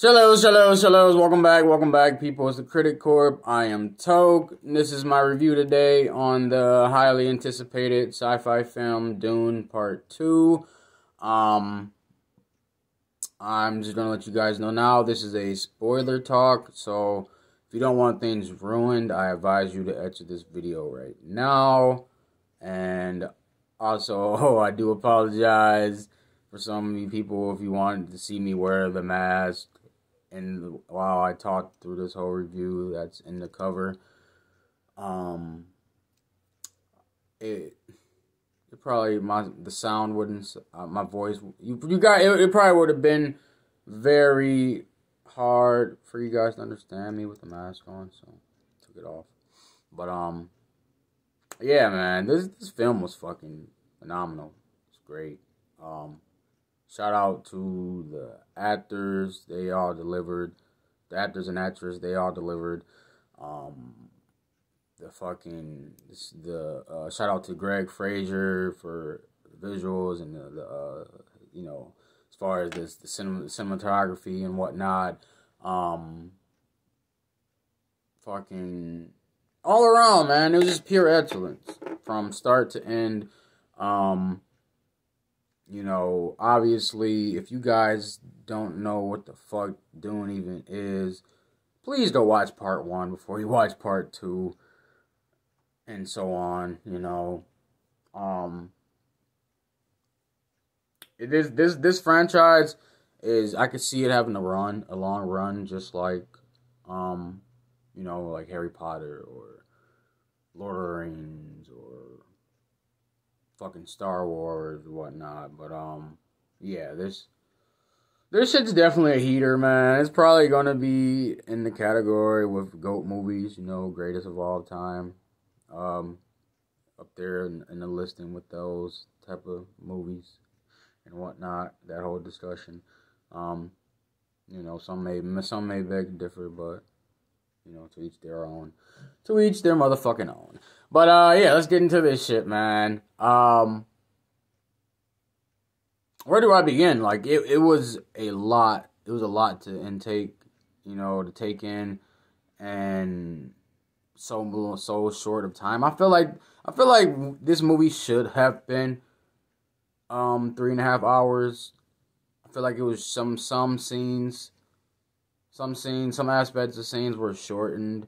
Shallows, shallows, shallows. Welcome back, welcome back, people. It's the Critic Corp. I am Toke. This is my review today on the highly anticipated sci-fi film Dune Part Two. Um, I'm just gonna let you guys know now. This is a spoiler talk, so if you don't want things ruined, I advise you to exit this video right now. And also, oh, I do apologize for some of you people if you wanted to see me wear the mask and while I talked through this whole review that's in the cover, um, it it probably my the sound wouldn't uh, my voice you you got it, it probably would have been very hard for you guys to understand me with the mask on, so I took it off. But um, yeah, man, this this film was fucking phenomenal. It's great. Um, Shout out to the actors, they all delivered. The actors and actresses, they all delivered. Um, the fucking the uh, shout out to Greig Fraser for visuals and the, the uh, you know as far as this the cinema, cinematography and whatnot. Um, fucking all around, man. It was just pure excellence from start to end. Um, you know, obviously, if you guys don't know what the fuck Dune even is, please go watch part one before you watch part two, and so on. You know, um, it is this this franchise is I could see it having a run, a long run, just like, um, you know, like Harry Potter or Lord of the Rings or fucking Star Wars whatnot. But um, yeah, this this shit's definitely a heater, man. It's probably gonna be in the category with goat movies, you know, greatest of all time. Um, up there in, in the listing with those type of movies and whatnot. That whole discussion. Um, you know, some may some may beg differ, but you know, to each their own. To each their motherfucking own. But uh yeah, let's get into this shit, man. Um where do I begin? Like it it was a lot. It was a lot to intake, you know, to take in and so so short of time. I feel like I feel like this movie should have been um three and a half hours. I feel like it was some some scenes some scenes, some aspects of scenes were shortened.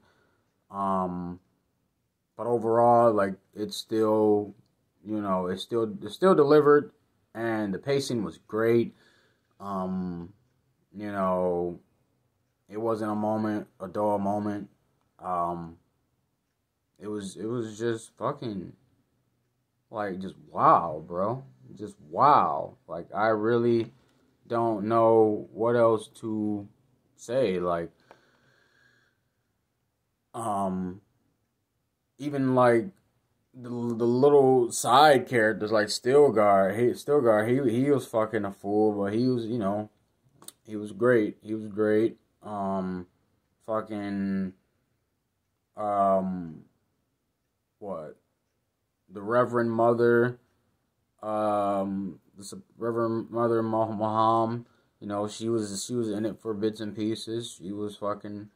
Um, but overall, like it's still, you know, it's still it's still delivered, and the pacing was great. Um, you know, it wasn't a moment, a dull moment. Um, it was it was just fucking like just wow, bro. Just wow. Like I really don't know what else to say like um even like the, the little side characters like Stilgar, he Stilgar, he he was fucking a fool, but he was, you know, he was great. He was great. Um fucking um what? The Reverend Mother um the Reverend Mother Mohiam you know, she was she was in it for bits and pieces. She was fucking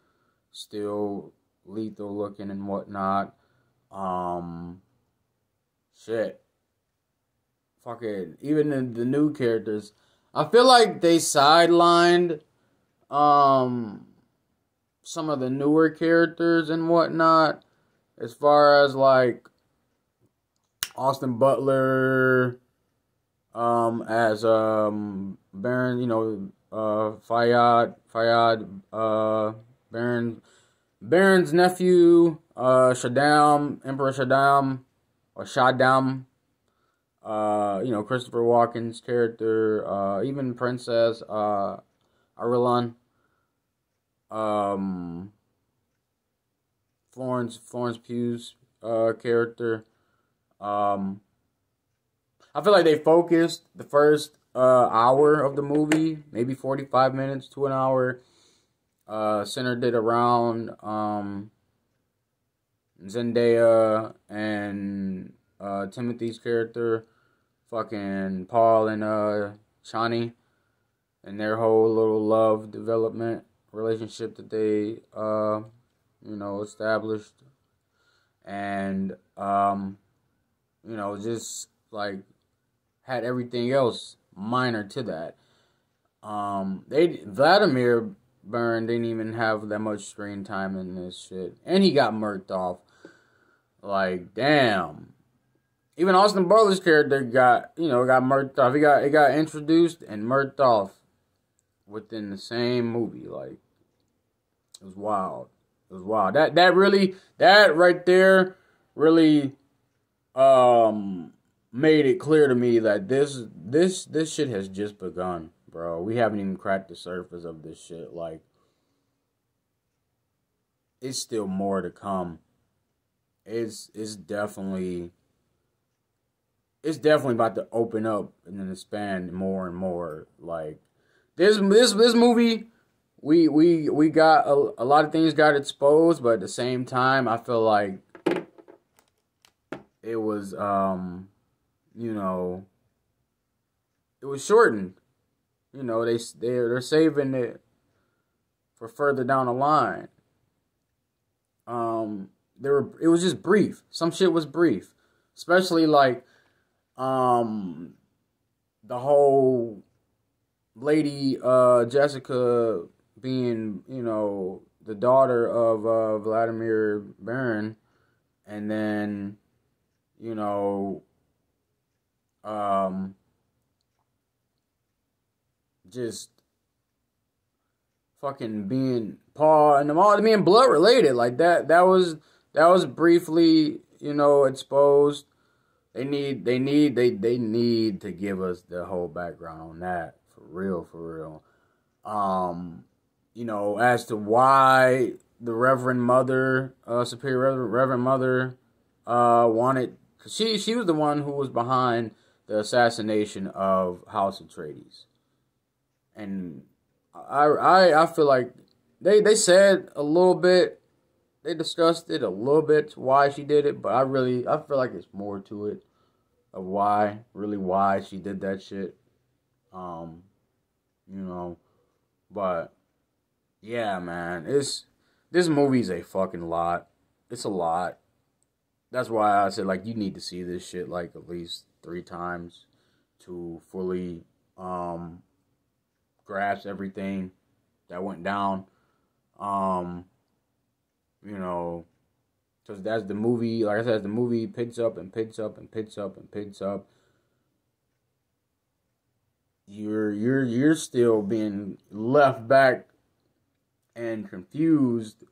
still lethal looking and whatnot. Um, shit. Fucking even the, the new characters. I feel like they sidelined um some of the newer characters and whatnot as far as like Austin Butler um as um Baron, you know, uh, Feyd, Feyd, uh, Baron, Baron's nephew, uh, Shaddam, Emperor Shaddam, or Shaddam, uh, you know, Christopher Walken's character, uh, even Princess, uh, Irulan, um, Florence, Florence Pugh's, uh, character, um, I feel like they focused the first uh, hour of the movie, maybe 45 minutes to an hour, uh, centered it around um, Zendaya and uh, Timothy's character, fucking Paul and uh, and their whole little love development relationship that they uh you know established. And um you know just like had everything else minor to that. Um they Vladimir Byrne didn't even have that much screen time in this shit. And he got murked off. Like damn. Even Austin Butler's character got you know got murked off. He got it got introduced and murked off within the same movie. Like it was wild. It was wild. That that really that right there really um made it clear to me that this this this shit has just begun, bro. We haven't even cracked the surface of this shit. Like it's still more to come. It's it's definitely it's definitely about to open up and then expand more and more. Like this this this movie we we we got a, a lot of things got exposed, but at the same time, I feel like it was um you know it was shortened. You know they they they're saving it for further down the line. Um, there were it was just brief. Some shit was brief, especially like um the whole lady uh Jessica being, you know, the daughter of uh, Vladimir Byrne, and then, you know, um, just fucking being Paul and them all being blood related like that. That was that was briefly, you know, exposed. They need they need they they need to give us the whole background on that for real for real. Um you know, as to why the Reverend Mother, uh, Superior Reverend, Reverend Mother, uh, wanted. She she was the one who was behind the assassination of House Atreides, and I I I feel like they they said a little bit, they discussed it a little bit why she did it, but I really I feel like it's more to it of why really why she did that shit. Um, you know, but yeah, man, it's this movie's a fucking lot. It's a lot. That's why I said like you need to see this shit like at least three times to fully um grasp everything that went down. Um, you know, because that's the movie. Like I said, the movie picks up and picks up and picks up and picks up. You're you're you're still being left back and confused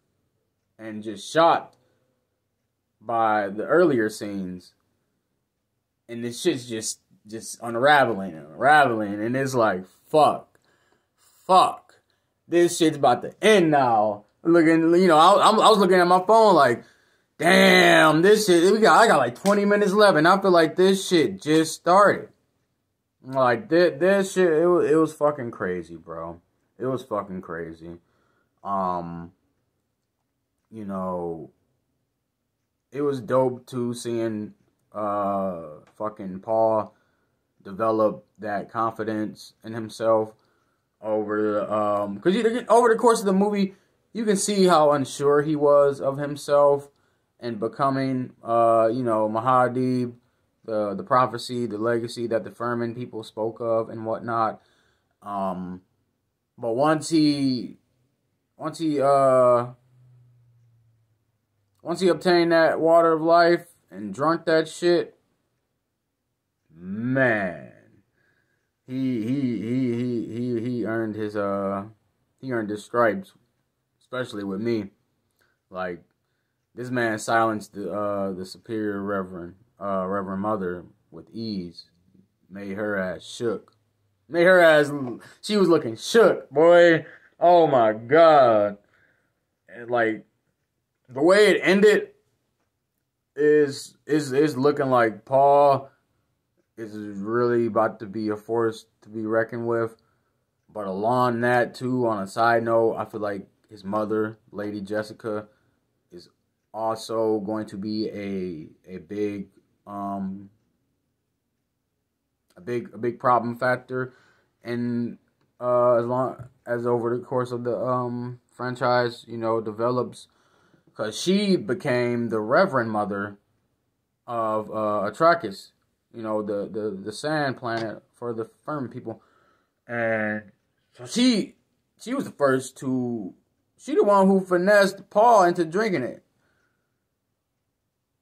and just shocked by the earlier scenes. And this shit's just just unraveling and unraveling and it's like fuck. Fuck. This shit's about to end now. Looking, you know, I, I was looking at my phone like, damn, this shit. We got, I got like 20 minutes left, and I feel like this shit just started. Like this, this shit, it was, it was fucking crazy, bro. It was fucking crazy. Um, you know, it was dope too seeing uh fucking Paul develop that confidence in himself over um because over the course of the movie you can see how unsure he was of himself and becoming uh you know Muad'Dib the the prophecy the legacy that the Fremen people spoke of and whatnot. Um but once he once he uh once he obtained that water of life and drunk that shit, man, he he he he he he earned his uh he earned his stripes, especially with me. Like this man silenced the uh the superior reverend uh reverend mother with ease, made her ass shook, made her ass she was looking shook, boy. Oh my god. And like the way it ended is is is looking like Paul is really about to be a force to be reckoned with. But along that too, on a side note, I feel like his mother, Lady Jessica, is also going to be a a big um a big a big problem factor and uh, as long as over the course of the um franchise, you know, develops, because she became the Reverend Mother of uh, you know, the the the sand planet for the Fremen people, and so she she was the first to she the one who finessed Paul into drinking it.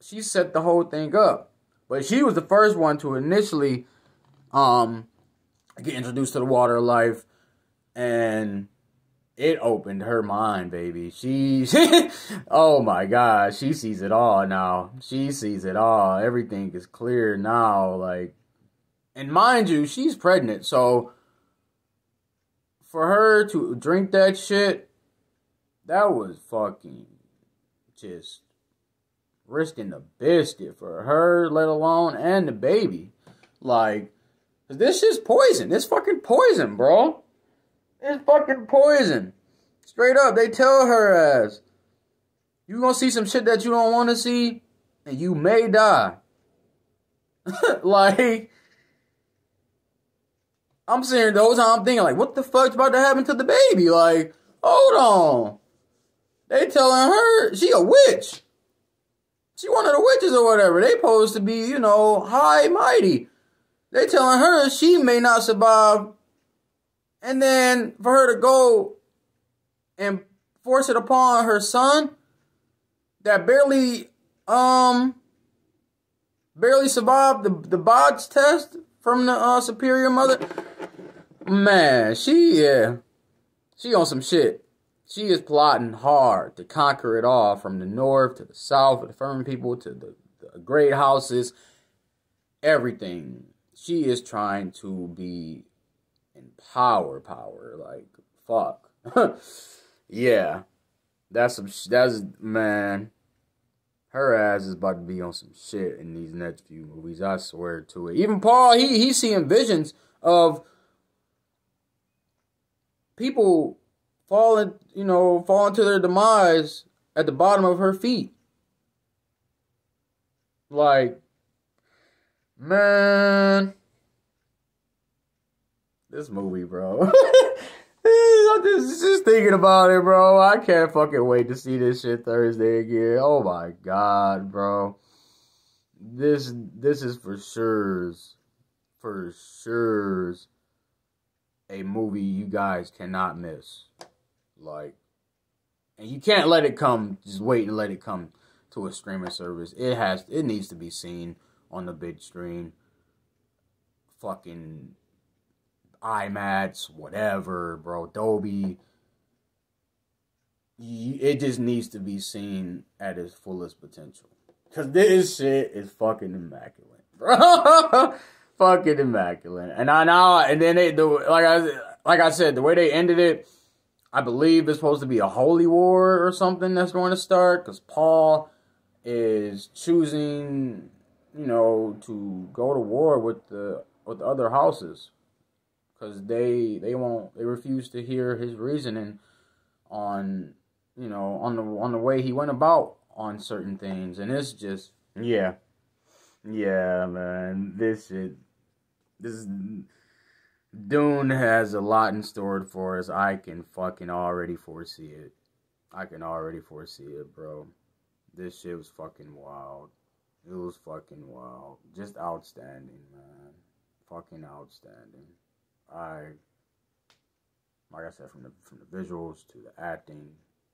She set the whole thing up, but she was the first one to initially um get introduced to the water of life and it opened her mind, baby. She, oh my God, she sees it all now. She sees it all. Everything is clear now. Like, and mind you, she's pregnant, so for her to drink that shit, that was fucking just risking the biscuit for her, let alone and the baby. Like, this is poison. It's fucking poison, bro. It's fucking poison. Straight up, they tell her ass. You gonna see some shit that you don't want to see, and you may die. like, I'm sitting the whole time I'm thinking, like, what the fuck's about to happen to the baby? Like, hold on. They telling her she a witch. She one of the witches or whatever. They supposed to be, you know, high mighty. They telling her she may not survive and then for her to go and force it upon her son that barely um barely survived the the bodge test from the uh, superior mother. Man, she yeah, she on some shit. She is plotting hard to conquer it all from the north to the south, the Fremen people to the, the great houses, everything. She is trying to be power, power. Like fuck. yeah, that's some. That's man. Her ass is about to be on some shit in these next few movies. I swear to it. Even Paul, he he's seeing visions of people falling, you know, falling to their demise at the bottom of her feet. Like, man, this movie, bro. I'm just, just thinking about it, bro. I can't fucking wait to see this shit Thursday again. Oh my god, bro. This this is for sure, for sure, a movie you guys cannot miss. Like, and you can't let it come. Just wait and let it come to a streaming service. It has. It needs to be seen on the big screen. Fucking IMAX, whatever, bro, Dolby. It just needs to be seen at its fullest potential. Cause this shit is fucking immaculate, bro. fucking immaculate. And I know, and then they, the, like I, like I said, the way they ended it, I believe it's supposed to be a holy war or something that's going to start. Cause Paul is choosing, you know, to go to war with the with the other houses because they they won't they refuse to hear his reasoning on you know on the on the way he went about on certain things. And it's just yeah. Yeah man. This shit this Dune has a lot in store for us. I can fucking already foresee it. I can already foresee it bro. This shit was fucking wild. It was fucking wild. Just outstanding man. Fucking outstanding I, like I said, from the from the visuals to the acting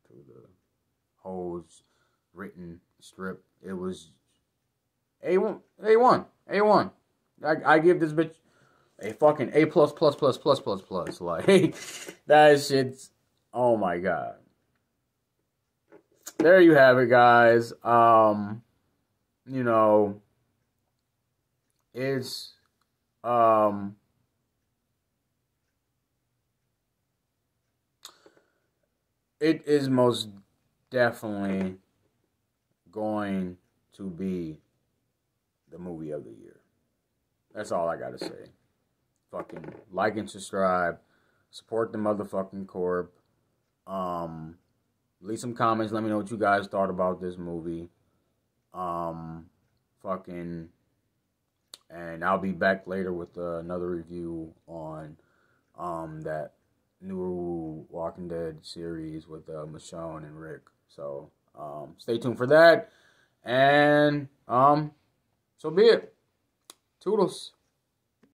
to the whole written script, it was a one, a one, a one. I I give this bitch a fucking a plus plus plus plus plus plus. Like that shit's oh my god. There you have it, guys. Um, you know, it's um it is most definitely going to be the movie of the year. That's all I gotta say. Fucking like and subscribe. Support the motherfucking corp. Um, leave some comments. Let me know what you guys thought about this movie. Um, fucking, and I'll be back later with uh, another review on um, that new Walking Dead series with uh, Michonne and Rick. So um, stay tuned for that. And um, so be it. Toodles.